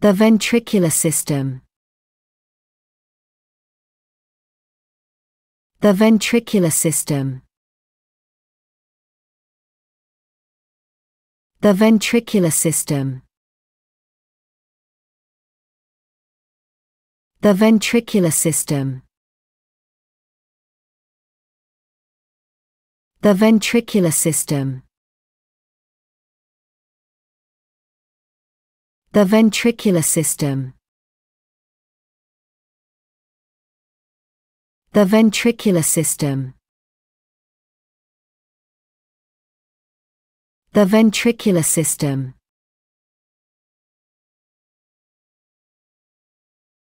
The ventricular system. The ventricular system. The ventricular system. The ventricular system. The ventricular system. The ventricular system. The ventricular system. The ventricular system.